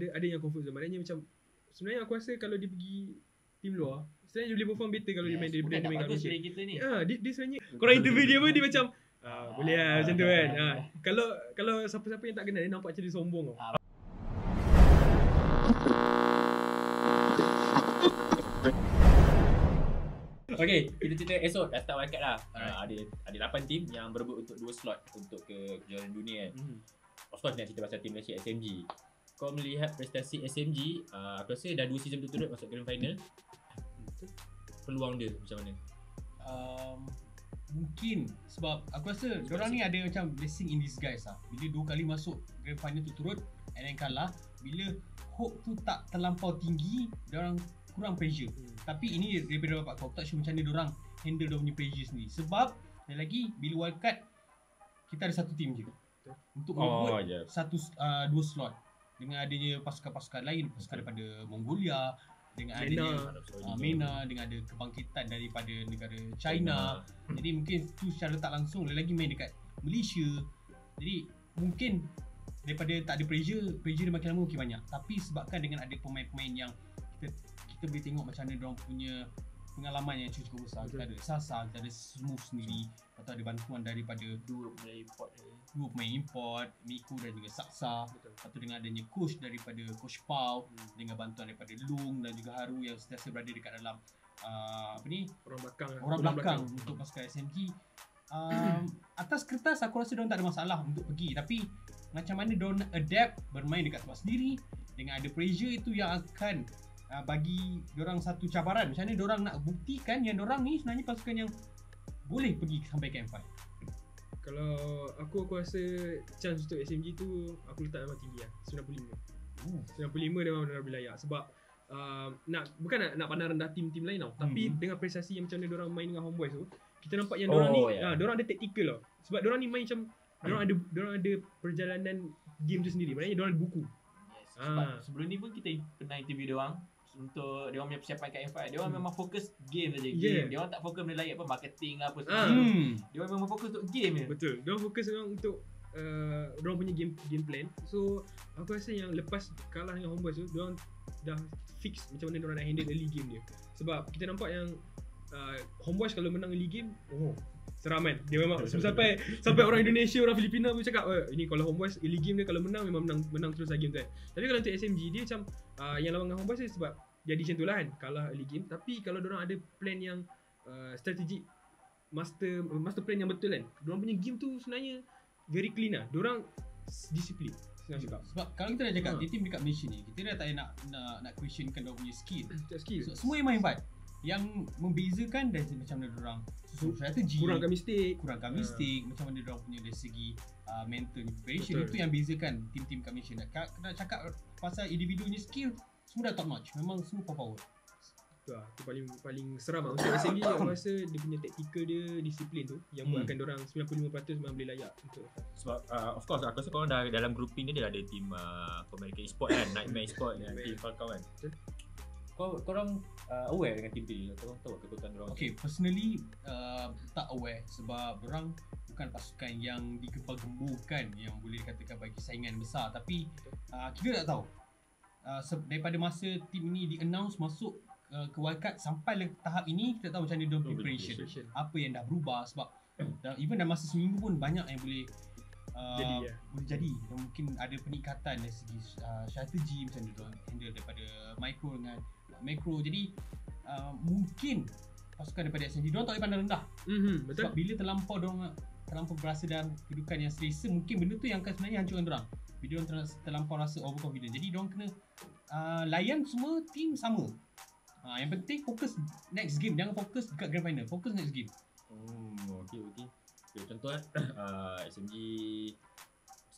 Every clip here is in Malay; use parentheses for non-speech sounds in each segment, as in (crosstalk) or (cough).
ada ada yang comfort zone. Maknanya macam sebenarnya aku rasa kalau dia pergi tim luar, sebenarnya dia boleh perform better kalau dia main daripada dia main kat Malaysia. dari kita ni. Ha, dia, dia sebenarnya (laughs) korang interview dia pun dia macam ah, boleh lah macam tu (laughs) kan. Ha, kalau kalau siapa-siapa yang tak kenal dia nampak macam dia sombong tau. Ah. (laughs) Okay, kita cerita esok dah start wildcard lah. Uh, ada ada 8 team yang berebut untuk 2 slot untuk ke kejuaraan dunia kan. Hmm. Of course nak cerita pasal tim Malaysia SMG. Kau melihat prestasi SMG, uh, aku rasa dah 2 season berturut masuk grand final. Peluang dia macam mana? um, mungkin sebab aku rasa orang ni ada macam blessing in disguise lah. Bila dua kali masuk grand final tu turut and then kalah, bila hope tu tak terlampau tinggi, orang kurang pressure. Hmm. Tapi ini daripada bapak kau tak sure macam mana orang handle dia punya pressure sendiri. Sebab dan lagi bila wildcard kita ada satu team je. Untuk merebut ya. satu uh, dua slot dengan adanya pasukan-pasukan lain, pasukan daripada Mongolia, dengan Mena. adanya uh, MENA dengan ada kebangkitan daripada negara China. Jadi mungkin tu secara tak langsung dia lagi main dekat Malaysia. Jadi mungkin daripada tak ada pressure, pressure dia makin lama makin banyak. Tapi sebabkan dengan ada pemain-pemain yang kita kita boleh tengok macam mana dia punya pengalaman yang cukup besar. Kita ada Sasa, kita ada Smooth sendiri. Lepas tu ada bantuan daripada Dua dari import dia. dua pemain import, Miku dan juga Saksa. Betul. Lepas tu dengan adanya coach daripada Coach Pau Hmm. dengan bantuan daripada Lung dan juga Haru yang sentiasa berada dekat dalam uh, apa ni Orang belakang lah. orang tulang belakang untuk pasukan SMG um, (coughs) atas kertas aku rasa diorang tak ada masalah untuk pergi tapi macam mana diorang adapt bermain dekat tempat sendiri dengan ada pressure itu yang akan uh, bagi diorang satu cabaran macam mana diorang nak buktikan yang diorang ni sebenarnya pasukan yang boleh pergi sampai ke M5 Kalau aku aku rasa chance untuk SMG tu aku letak memang tinggi lah 95 Oh. 95 dia memang benar boleh layak sebab uh, nak bukan nak, nak pandang rendah tim-tim lain tau tapi Hmm. dengan prestasi yang macam mana diorang main dengan homeboys tu kita nampak yang Oh, diorang ni ya. ah diorang ada tactical tau sebab diorang ni main macam diorang ada diorang ada perjalanan game tu sendiri maknanya diorang ada buku Yes. Sebab Ah. sebelum ni pun kita pernah interview dia orang untuk dia orang punya persiapan kat M5. Dia orang Hmm. memang fokus game saja. Yeah. Game. Dia orang tak fokus benda lain apa marketing lah apa Ah. semua. Hmm. Dia orang memang fokus untuk game je. betul diorang fokus memang untuk uh, diorang punya game game plan so aku rasa yang lepas kalah dengan homeboys tu diorang dah fix macam mana diorang nak handle early game dia sebab kita nampak yang uh, homeboys kalau menang early game oh seram kan dia memang (laughs) sampai sampai orang Indonesia orang Filipina pun cakap oh, ini kalau homeboys early game dia kalau menang memang menang menang terus lagi game tu kan tapi kalau untuk SMG dia macam uh, yang lawan dengan homeboys dia sebab jadi macam tu lah kan kalah early game tapi kalau diorang ada plan yang uh, strategic master master plan yang betul kan diorang punya game tu sebenarnya very clean lah diorang disiplin senang cakap Sebab kalau kita dah cakap Ha. ha. team dekat Malaysia ni, kita dah tak payah nak nak nak questionkan dia punya skill. tak skill So, semua yang main part. Yang membezakan dari macam mana orang susun strategi, kurangkan mistake kurangkan Ha. mistake, macam mana orang punya dari segi uh, mental preparation Betul. itu yang bezakan tim-tim kat Malaysia. Nak ka- nak cakap pasal individualnya skill semua dah top notch. Memang semua power power. tu lah tu paling paling seram lah untuk SMG (coughs) aku rasa dia punya tactical dia disiplin tu yang Hmm. buatkan diorang 95% memang boleh layak untuk Sebab uh, of course aku rasa korang dah dalam grouping ni dia ada team uh, American Esport kan, Nightmare Esport Nightmare. team Falcon kan. Kau korang uh, aware dengan team tu ni? Korang tahu kekuatan orang. Okay, personally uh, tak aware sebab orang bukan pasukan yang digembar-gemburkan yang boleh dikatakan bagi saingan besar tapi uh, kita tak tahu. Uh, daripada masa tim ini di-announce masuk uh, ke wildcard sampai le tahap ini kita tahu macam mana dia preparation. preparation. Apa yang dah berubah sebab dah, even dalam masa seminggu pun banyak yang boleh uh, Jadi, ya. boleh jadi dan mungkin ada peningkatan dari segi uh, strategi macam dia orang handle daripada micro dengan macro jadi uh, mungkin pasukan daripada SNG diorang tak boleh pandang rendah. Mhm, betul. sebab bila terlampau diorang terlampau berasa dalam kedudukan yang selesa mungkin benda tu yang akan sebenarnya hancurkan diorang. Bila diorang ter- terlampau rasa overconfident. Jadi diorang kena uh, layan semua team sama. Uh, yang penting fokus next game. Jangan fokus dekat grand final. Fokus next game. Hmm, okey okey. Okay, contoh kan (coughs) uh, SMG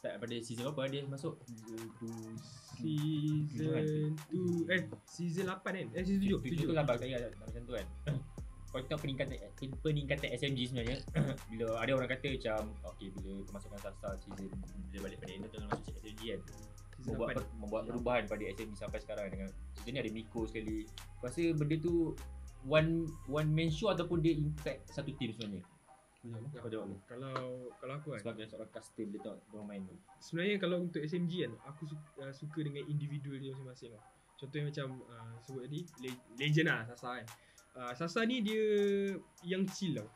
start pada season berapa dia masuk? season 2 eh season 8 kan eh season 7 Tujuh tu lambat kali lah macam tu kan. Kau tahu peningkatan peningkatan SMG sebenarnya (coughs) bila ada orang kata macam okey bila kemasukan Sasa season bila balik pada tengah masuk SMG kan season membuat 8 per, membuat perubahan pada SMG sampai sekarang dengan season ni ada Miko sekali. Kau rasa benda tu one one man show ataupun dia impact satu team sebenarnya? Kau jawab lah. Dulu. Kalau kalau aku kan Sebagai seorang custom dia tengok dia main tu. sebenarnya kalau untuk SMG kan aku suka, uh, suka dengan individual dia masing-masing lah. Contohnya macam uh, sebut tadi le- legend lah Sasa kan. Uh, Sasa ni dia yang chill tau.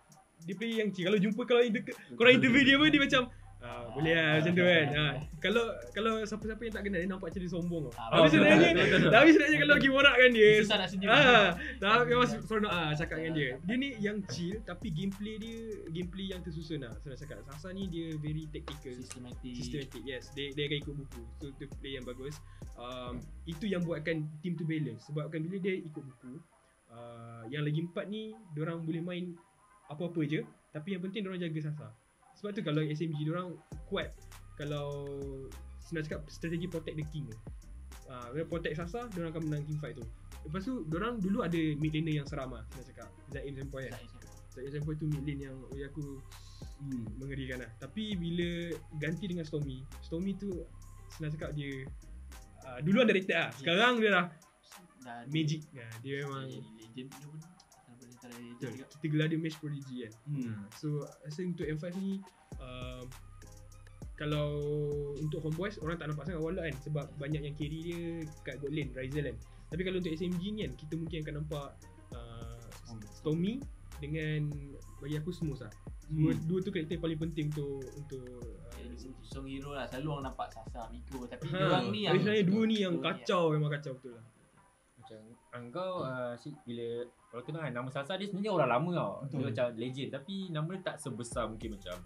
Dia play yang chill. Kalau jumpa kalau inter- korang interview dia pun dia macam uh, boleh lah macam tu kan. Uh, kalau kalau siapa-siapa yang tak kenal dia nampak macam dia sombong tau. Ah, Tapi sebenarnya tapi sebenarnya kalau pergi borak kan dia Dia susah nak senyum. Ah, tak memang seronok ah cakap dengan dia. Dia ni yang chill tapi gameplay dia gameplay yang tersusun lah. Senang cakap. Sasa ni dia very tactical. Sistematik. Systematic yes dia, dia akan ikut buku so to play yang bagus um, itu yang buatkan team tu balance sebabkan bila dia ikut buku uh, yang lagi empat ni orang boleh main apa-apa je tapi yang penting orang jaga Sasa sebab tu kalau SMG orang kuat kalau senang cakap strategi protect the king. Tu uh, protect Sasa orang akan menang team fight tu. Lepas tu orang dulu ada mid laner yang seram lah senang cakap. Zaim Senpai kan Zaim Senpai tu mid lane yang bagi aku Hmm. mengerikan lah Tapi bila ganti dengan Stormy Stormy tu senang cakap dia uh, Dulu underrated lah Sekarang dia dah Dah magic. Nah, Dia memang Jadi legend dia pun Antara Betul juga. Kita gelar dia match prodigy kan Hmm. So rasa untuk M5 ni um, Kalau untuk homeboys Orang tak nampak sangat wallet kan Sebab banyak yang carry dia Kat god lane Ryzel kan Tapi kalau untuk SMG ni kan Kita mungkin akan nampak uh, Stormy Dengan Bagi aku smooth lah Dua, Hmm. dua tu karakter paling penting untuk untuk uh, Song hero lah Selalu orang nampak Sasa Miko Tapi Ha, diorang ni yang sebenarnya dua ni yang dua ni kacau memang kacau betul lah. Macam engkau uh, si, bila kalau kenal kan nama Sasa dia sebenarnya orang lama tau. Betul. Dia macam legend tapi nama dia tak sebesar mungkin macam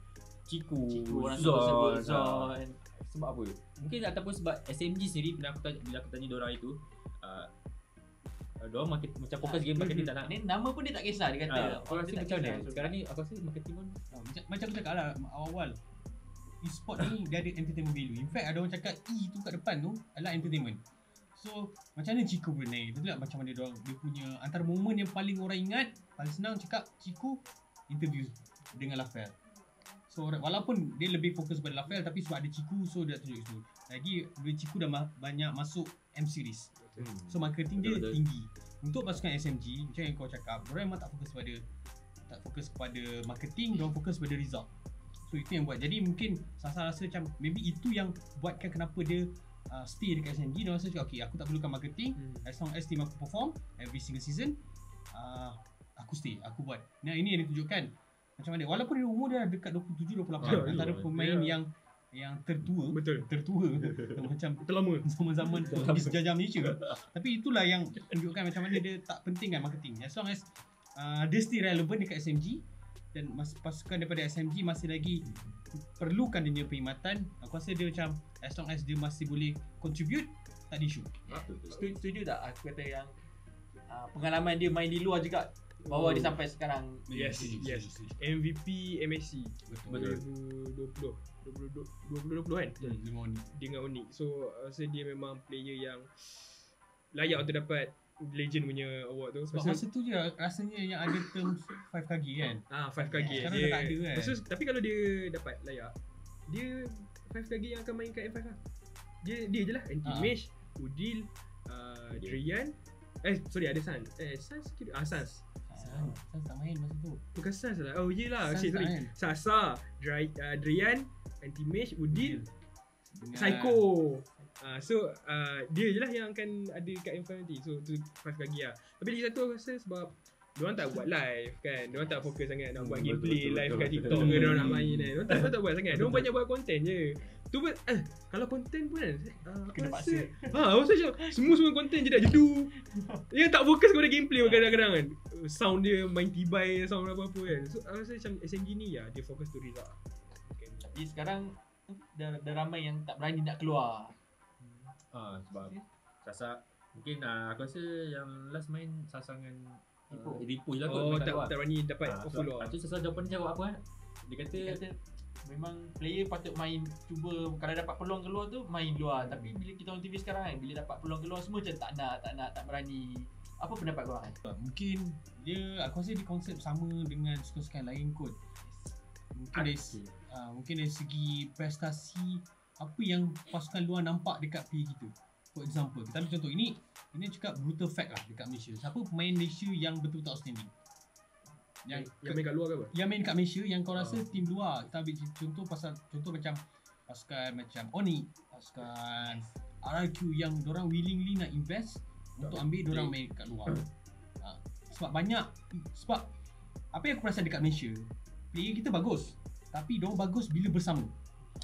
Ciku, Ciku orang Zon. sebut ah. Zon Sebab apa? Mungkin ataupun sebab SMG sendiri bila aku tanya, bila aku tanya diorang itu uh, uh, diorang market, macam fokus game marketing tak nak Ni nama pun dia tak kisah Dia kata kau dia rasa macam mana? Sekarang ni aku rasa marketing pun Ah, macam, macam aku cakap lah awal-awal E-sport ni dia ada entertainment value In fact ada orang cakap E tu kat depan tu adalah entertainment So macam mana Chico boleh naik? Betul tak macam mana dia, dia punya Antara momen yang paling orang ingat Paling senang cakap Chico interview dengan Lafel So walaupun dia lebih fokus pada Lafel Tapi sebab ada Chico so dia tunjuk itu Lagi bila Chico dah ma- banyak masuk M-Series So marketing dia Betul, tinggi. Untuk pasukan SMG Macam yang kau cakap Diorang memang tak fokus pada Tak fokus kepada marketing Diorang fokus pada result. So itu yang buat. Jadi mungkin Sasa rasa macam Maybe itu yang Buatkan kenapa dia uh, Stay dekat SMG Dia rasa cakap Okay aku tak perlukan marketing Hmm. As long as team aku perform Every single season uh, Aku stay Aku buat Nah ini yang ditunjukkan Macam mana Walaupun dia umur dia dekat 27-28 Ya, Antara ya. pemain Ya. yang Yang tertua Betul. Tertua (laughs) Macam Itu lama. zaman-zaman Polis jajah Malaysia Tapi itulah yang Tunjukkan macam mana dia tak penting kan marketing As long as uh, Dia still relevant dekat SMG Dan pasukan daripada SMG masih lagi Perlukan dia punya perkhidmatan Aku rasa dia macam As long as dia masih boleh Contribute Tak ada isu Setuju, setuju tak aku kata yang uh, Pengalaman dia main di luar juga Bawa Oh. dia sampai sekarang Yes, yes. MVP MSC Betul 2020. 2020 2020 kan? Hmm, Dengan Oni Dengan Onyx. So rasa dia memang player yang layak untuk dapat legend punya award tu. Sebab masa tu je rasanya yang ada terms 5kg kan Ah, 5kg Sekarang dia. dah tak ada kan? Tu, tapi kalau dia dapat layak, dia 5kg yang akan main kat M5 lah. Dia dia je lah Anti-Mage, Udil, uh, Drian. Eh, sorry ada Sans. Eh, Sans kira ah Sans. Sans Sans tak main masa tu Bukan Sans lah. Oh, yelah. Sans Shit, tak sorry. main Sasa, Dry, uh, Drian, Anti-Mage, Udil, Psycho. Uh, so uh, dia je lah yang akan ada kat M5 nanti. So tu 5 kaki lah. Tapi lagi satu aku rasa sebab Diorang tak buat live kan. Diorang tak fokus sangat nak buat Hmm, gameplay betul, live betul, kat. TikTok. Ke Diorang nak main kan Diorang tak, tak buat sangat. Diorang banyak buat konten je. Tu pun eh, Kalau konten pun kan uh, aku Kena paksa. Ha, aku rasa macam Semua semua konten je dah jedu Dia tak fokus kepada gameplay pun kadang-kadang kan. Sound dia main tibai Sound apa-apa kan. So aku rasa macam SMG ni ya Dia fokus to result. Kan. Tapi sekarang dah, dah ramai yang tak berani nak keluar Ah sebab Sasa mungkin uh, aku rasa yang last main Sasa dengan Ripo. uh, Ripo je lah kot Oh main kat tak, berani dapat Ah, offer sebab- luar ah, tu Sasa jawapan dia jawab apa kan? Dia kata Dia kata memang player patut main cuba kalau dapat peluang keluar tu main luar tapi bila kita on TV sekarang kan bila dapat peluang keluar semua macam tak nak tak nak tak berani apa pendapat kau kan Mungkin dia aku rasa dia konsep sama dengan sukan-sukan lain kot. Mungkin dari Okay. uh, mungkin dari segi prestasi apa yang pasukan luar nampak dekat player kita. For example, kita ambil contoh ini ini cakap brutal fact lah dekat Malaysia. Siapa pemain Malaysia yang betul-betul outstanding? yang yang main kat luar ke apa? yang main kat Malaysia yang kau rasa Ah. tim luar kita ambil contoh pasal contoh macam pasukan macam Oni pasukan RRQ yang orang willingly nak invest untuk ambil orang main kat luar ha. sebab banyak sebab apa yang aku perasan dekat Malaysia player kita bagus tapi diorang bagus bila bersama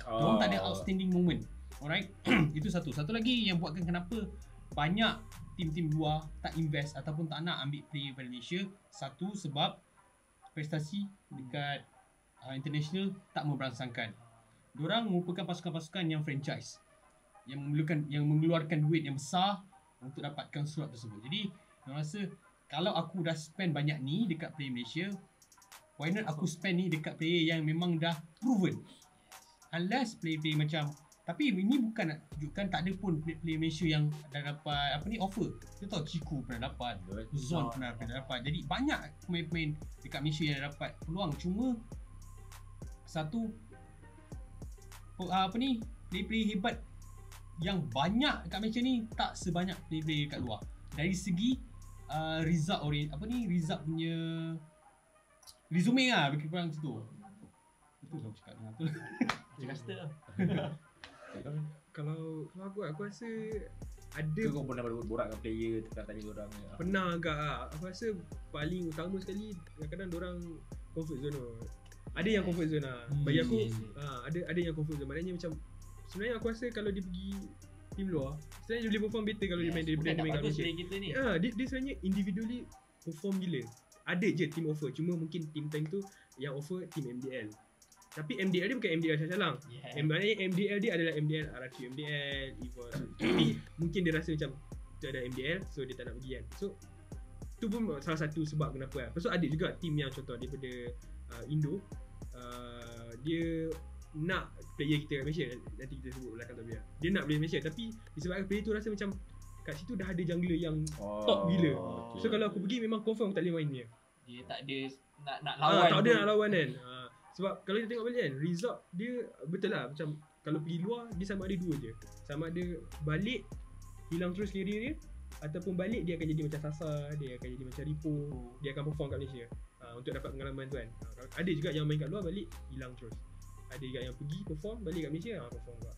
Diorang tak ada Oh. outstanding moment. Alright? (clears throat) Itu satu. Satu lagi yang buatkan kenapa Banyak tim-tim luar tak invest Ataupun tak nak ambil player pada Malaysia. Satu sebab Prestasi dekat uh, international tak memberangsangkan. Diorang merupakan pasukan-pasukan yang franchise. Yang memerlukan yang mengeluarkan duit yang besar Untuk dapatkan surat tersebut. Jadi Diorang rasa Kalau aku dah spend banyak ni dekat player Malaysia Why not aku spend ni dekat player yang memang dah proven unless player-player macam tapi ini bukan nak tunjukkan tak ada pun player Malaysia yang dah dapat apa ni offer. Kita tahu Chiku pernah dapat, Zon pernah pernah dapat. Jadi banyak pemain-pemain dekat Malaysia yang dapat peluang cuma satu ah, apa ni player-player hebat yang banyak dekat Malaysia ni tak sebanyak player-player dekat luar. Dari segi uh, result orient apa ni result punya resume lah bagi kurang situ. Itu aku cakap dengan tu. (laughs) Jakarta lah. (laughs) Kalau kalau aku aku rasa ada kau pernah borak dengan player Tengah tanya orang pernah agak lah. Aku rasa paling utama sekali kadang-kadang orang comfort zone tu. Ada yang comfort zone lah. Bagi aku ha, ada ada yang comfort zone. Maknanya macam sebenarnya aku rasa kalau dia pergi tim luar, sebenarnya dia boleh perform better kalau dia main daripada dia main kat Malaysia. player kita ni. Ya, dia, dia sebenarnya individually perform gila. Ada je team offer. Cuma mungkin team time tu yang offer team MDL. Tapi MDL dia bukan MDL Syah-Syalang. Yeah. Yeah. Maknanya MDL dia adalah MDL RRQ MDL, Evo. Tapi (coughs) mungkin dia rasa macam tu ada MDL so dia tak nak pergi kan. So tu pun salah satu sebab kenapa kan. Lepas tu ada juga team yang contoh daripada uh, Indo uh, dia nak player kita kat Malaysia nanti kita sebut belakang tapi dia nak player Malaysia tapi disebabkan player tu rasa macam kat situ dah ada jungler yang oh, top gila. okay. So kalau aku pergi memang confirm aku tak boleh main dia. Dia tak ada nak nak lawan. tak ada nak lawan kan. Ah, sebab kalau kita tengok balik kan, result dia betul lah macam kalau pergi luar dia sama ada dua je. Sama ada balik hilang terus career dia ataupun balik dia akan jadi macam Sasa, dia akan jadi macam Ripo, dia akan perform kat Malaysia. Ah, untuk dapat pengalaman tu kan. Kalau- ada juga yang main kat luar balik hilang terus. Ada juga yang pergi perform balik kat Malaysia ah, perform tu lah.